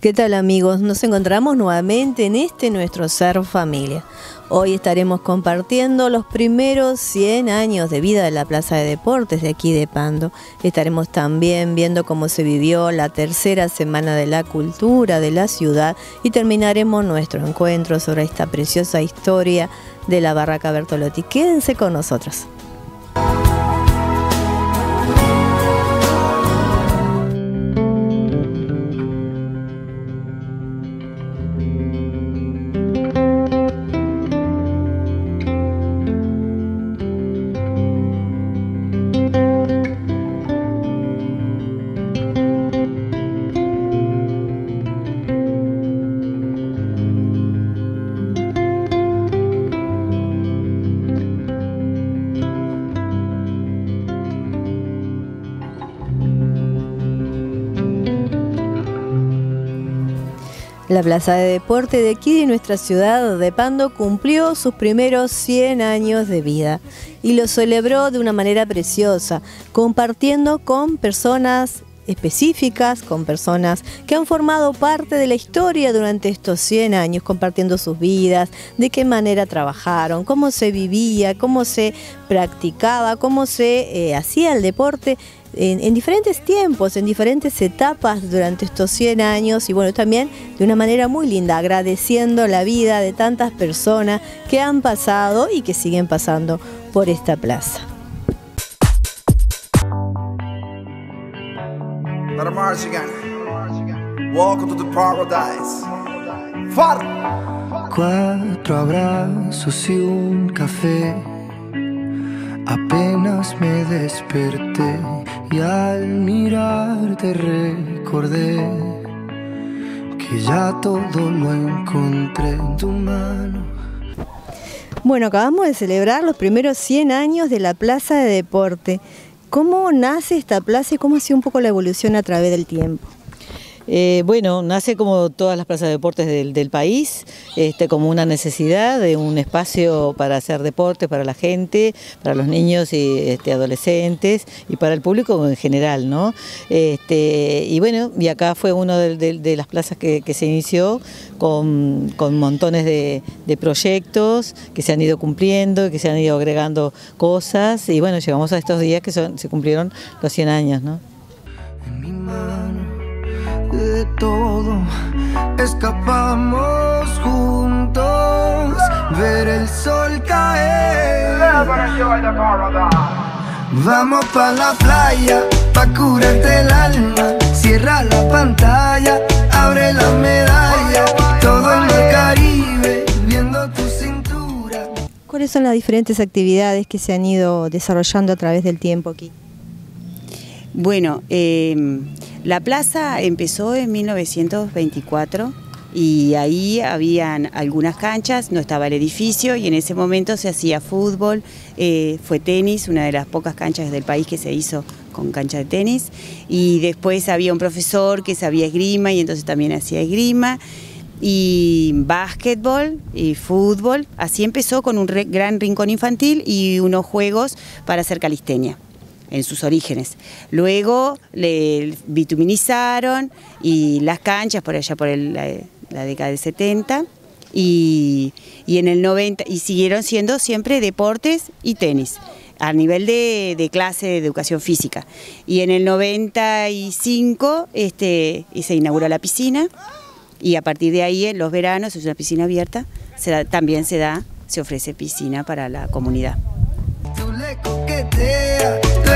¿Qué tal amigos? Nos encontramos nuevamente en este nuestro Ser Familia. Hoy estaremos compartiendo los primeros 100 años de vida de la Plaza de Deportes de aquí de Pando. Estaremos también viendo cómo se vivió la tercera semana de la cultura de la ciudad y terminaremos nuestro encuentro sobre esta preciosa historia de la Barraca Bertolotti. Quédense con nosotros. La Plaza de Deporte de aquí de nuestra ciudad de Pando cumplió sus primeros 100 años de vida y lo celebró de una manera preciosa, compartiendo con personas específicas, con personas que han formado parte de la historia durante estos 100 años, compartiendo sus vidas, de qué manera trabajaron, cómo se vivía, cómo se practicaba, cómo se eh, hacía el deporte en, diferentes tiempos, en diferentes etapas durante estos 100 años y bueno, también de una manera muy linda, agradeciendo la vida de tantas personas que han pasado y que siguen pasando por esta plaza. Cuatro abrazos y un café Apenas me desperté y al mirarte recordé que ya todo lo encontré en tu mano. Bueno, acabamos de celebrar los primeros 100 años de la Plaza de Deporte. ¿Cómo nace esta plaza y cómo ha sido un poco la evolución a través del tiempo? Eh, bueno, nace como todas las plazas de deportes del, país, este, como una necesidad de un espacio para hacer deporte para la gente, para los niños y este, adolescentes y para el público en general, ¿no? Este, y bueno, y acá fue una de, las plazas que, se inició con, montones de, proyectos que se han ido cumpliendo, que se han ido agregando cosas y bueno, llegamos a estos días que se cumplieron los 100 años, ¿no? De todo. Escapamos juntos, ver el sol caer. Vamos pa' la playa, pa' curarte el alma. Cierra la pantalla, abre la medalla. Todo en el Caribe, viendo tu cintura. ¿Cuáles son las diferentes actividades que se han ido desarrollando a través del tiempo aquí? Bueno, eh, la plaza empezó en 1924 y ahí habían algunas canchas, no estaba el edificio y en ese momento se hacía fútbol, eh, fue tenis, una de las pocas canchas del país que se hizo con cancha de tenis. Y después había un profesor que sabía esgrima y entonces también hacía esgrima y básquetbol y fútbol, así empezó con un gran rincón infantil y unos juegos para hacer calistenia en sus orígenes. Luego le bituminizaron y las canchas por allá por la, década del 70 y, en el 90 y siguieron siendo siempre deportes y tenis a nivel de, clase de educación física. Y en el 95 este, se inauguró la piscina y a partir de ahí en los veranos es una piscina abierta, también se da, se ofrece piscina para la comunidad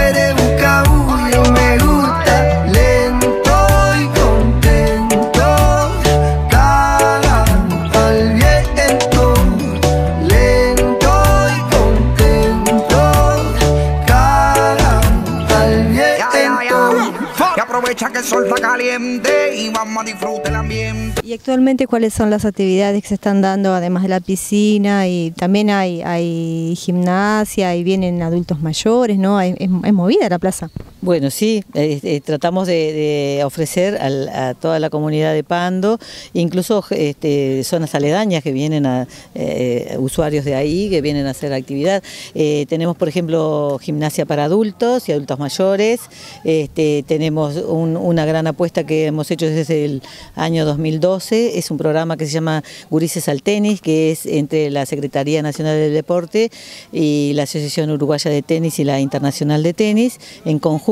eres un cabullo, me gusta lento Y que el sol está caliente y vamos a disfrutar el ambiente. ¿Y actualmente cuáles son las actividades que se están dando, además de la piscina? Y también hay, hay gimnasia y vienen adultos mayores, ¿no? Es, es movida la plaza. Bueno, sí, eh, eh, tratamos de, ofrecer a toda la comunidad de Pando, incluso este, zonas aledañas que vienen a eh, usuarios de ahí, que vienen a hacer actividad. Eh, tenemos, por ejemplo, gimnasia para adultos y adultos mayores. Este, tenemos un- una gran apuesta que hemos hecho desde el año 2012. Es un programa que se llama Gurises al Tenis, que es entre la Secretaría Nacional del Deporte y la Asociación Uruguaya de Tenis y la Internacional de Tenis. En conjunto,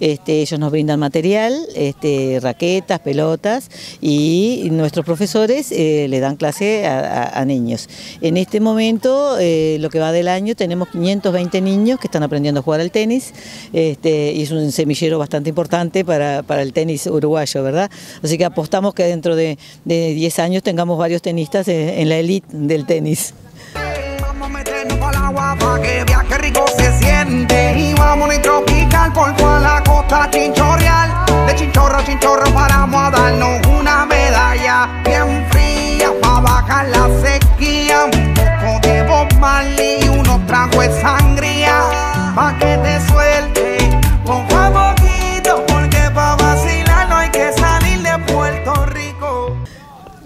este, ellos nos brindan material, este, raquetas, pelotas y nuestros profesores eh, le dan clase a, niños. En este momento, eh, lo que va del año, tenemos 520 niños que están aprendiendo a jugar al tenis este, y es un semillero bastante importante para, para el tenis uruguayo, ¿verdad? Así que apostamos que dentro de, de 10 años tengamos varios tenistas en, la elite del tenis. Vamos a meternos pa'l agua pa' que viaje rico se siente Y vamos a tropical por toda la costa chinchorreal. De chinchorro a chinchorro paramos a darnos una medalla. Bien fría pa' bajar la sequía. Un poco de Bob Marley unos tragos de sangría. Pa' que te suelte poco a poquito Porque pa' vacilar no hay que salir de Puerto Rico.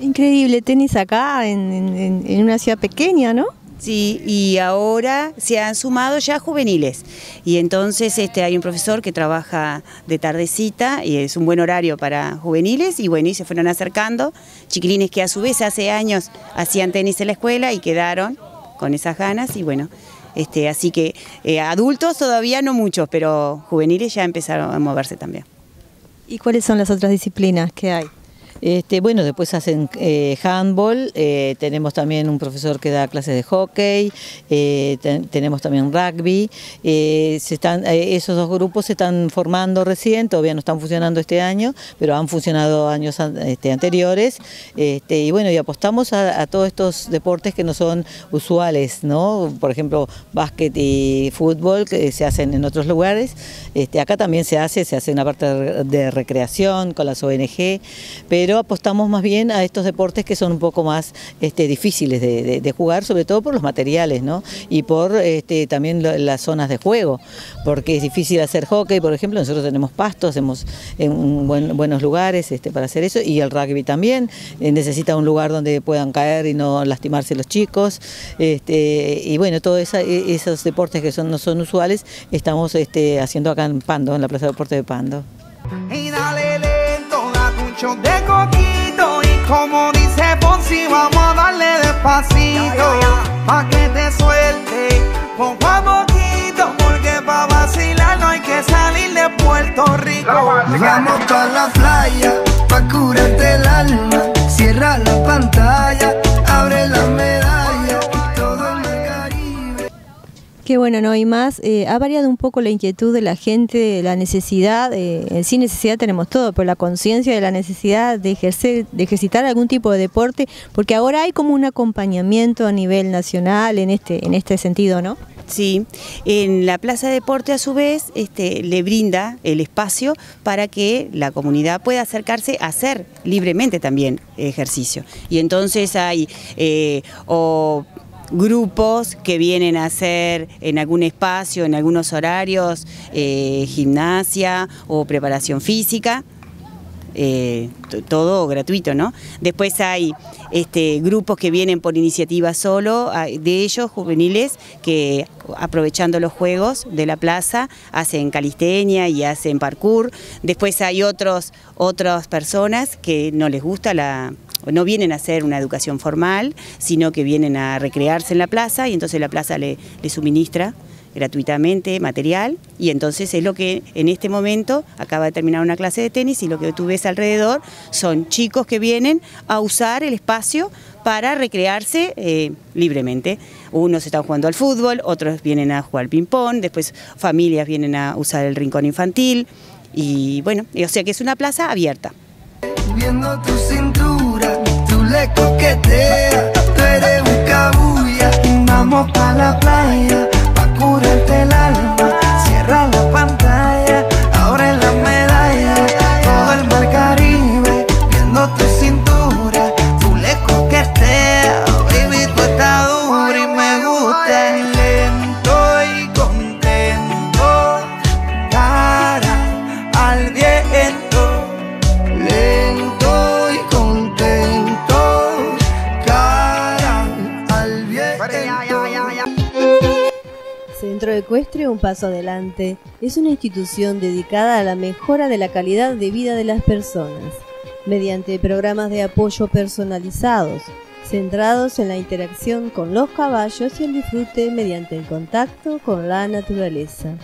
Increíble, tenis acá en una ciudad pequeña, ¿no? Sí, y ahora se han sumado ya juveniles. Y entonces este, hay un profesor que trabaja de tardecita y es un buen horario para juveniles. Y bueno, y se fueron acercando chiquilines que a su vez hace años hacían tenis en la escuela y quedaron con esas ganas. Y bueno, este, así que eh, adultos todavía no muchos, pero juveniles ya empezaron a moverse también. ¿Y cuáles son las otras disciplinas que hay? Este, bueno, después hacen eh, handball, eh, tenemos también un profesor que da clases de hockey, eh, ten- tenemos también rugby, esos dos grupos se están formando recién, todavía no están funcionando este año, pero han funcionado años este, anteriores, este, y bueno, y apostamos a, a todos estos deportes que no son usuales, ¿no? Por ejemplo, básquet y fútbol que se hacen en otros lugares, acá también se hace, se hace una parte de recreación con las ONG, pero apostamos más bien a estos deportes que son un poco más este, difíciles de, jugar, sobre todo por los materiales, ¿no? Y por este, también las zonas de juego, porque es difícil hacer hockey, por ejemplo, nosotros tenemos pastos, hacemos en buen- buenos lugares este, para hacer eso, y el rugby también eh, necesita un lugar donde puedan caer y no lastimarse los chicos, este, y bueno, todos e- esos deportes que son, no son usuales, estamos este, haciendo acá en Pando, en la Plaza de Deportes de Pando. De coquito Y como dice Ponzi, vamos a darle despacito Pa' que te suelte, poco a poquito Porque pa' vacilar no hay que salir de Puerto Rico. Vamos pa' la playa, pa' curarte bueno, ¿no? Y más, eh, ha variado un poco la inquietud de la gente, la necesidad, eh, necesidad tenemos todo, pero la conciencia de la necesidad de ejercer, de ejercitar algún tipo de deporte, porque ahora hay como un acompañamiento a nivel nacional en este, en este sentido, ¿no? Sí, en la Plaza de Deporte a su vez este, le brinda el espacio para que la comunidad pueda acercarse a hacer libremente también ejercicio. Y entonces hay eh, o grupos que vienen a hacer en algún espacio, en algunos horarios, eh, gimnasia o preparación física eh, todo gratuito, ¿no? Después hay este, grupos que vienen por iniciativa solo, de ellos juveniles que aprovechando los juegos de la plaza hacen calistenia y hacen parkour. Después hay otros, otras personas que no les gusta la no vienen a hacer una educación formal, sino que vienen a recrearse en la plaza y entonces la plaza le, le suministra gratuitamente material y entonces es lo que en este momento acaba de terminar una clase de tenis y lo que tú ves alrededor son chicos que vienen a usar el espacio para recrearse eh, libremente. Unos están jugando al fútbol, otros vienen a jugar ping-pong, después familias vienen a usar el rincón infantil y bueno, o sea que es una plaza abierta. Viendo tu cintura, le. Ecuestre Un Paso Adelante es una institución dedicada a la mejora de la calidad de vida de las personas, mediante programas de apoyo personalizados, centrados en la interacción con los caballos y el disfrute mediante el contacto con la naturaleza.